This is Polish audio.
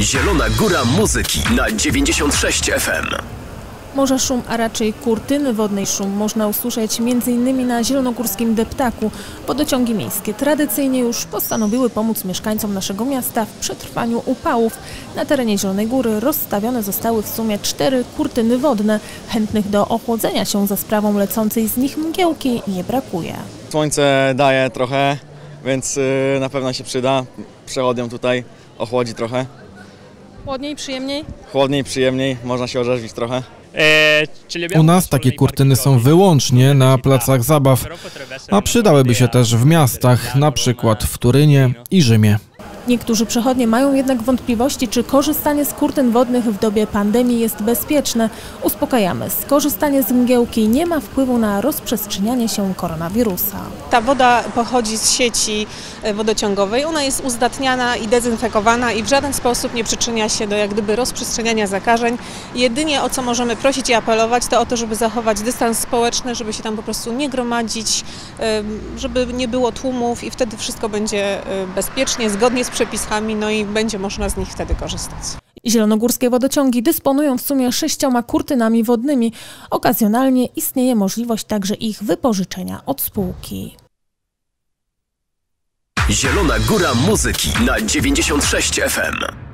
Zielona Góra Muzyki na 96 FM. Morza szum, a raczej kurtyny wodnej szum można usłyszeć m.in. na zielonogórskim deptaku. Wodociągi miejskie tradycyjnie już postanowiły pomóc mieszkańcom naszego miasta w przetrwaniu upałów. Na terenie Zielonej Góry rozstawione zostały w sumie cztery kurtyny wodne. Chętnych do ochłodzenia się za sprawą lecącej z nich mgiełki nie brakuje. Słońce daje trochę, więc y, na pewno się przyda. Przechodniom tutaj ochłodzi trochę. Chłodniej, przyjemniej? Chłodniej, przyjemniej, można się orzeźwić trochę. U nas takie kurtyny są wyłącznie na placach zabaw, a przydałyby się też w miastach, na przykład w Turynie i Rzymie. Niektórzy przechodnie mają jednak wątpliwości, czy korzystanie z kurtyn wodnych w dobie pandemii jest bezpieczne. Uspokajamy, skorzystanie z mgiełki nie ma wpływu na rozprzestrzenianie się koronawirusa. Ta woda pochodzi z sieci e, wodociągowej. Ona jest uzdatniana i dezynfekowana i w żaden sposób nie przyczynia się do jak gdyby rozprzestrzeniania zakażeń. Jedynie o co możemy prosić i apelować, to o to, żeby zachować dystans społeczny, żeby się tam po prostu nie gromadzić, żeby nie było tłumów i wtedy wszystko będzie e, bezpiecznie, zgodnie z przepisami, no i będzie można z nich wtedy korzystać. Zielonogórskie wodociągi dysponują w sumie sześcioma kurtynami wodnymi. Okazjonalnie istnieje możliwość także ich wypożyczenia od spółki. Zielona Góra Muzyki na 96 FM.